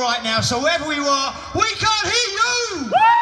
right now. So wherever you are, we can't hear you.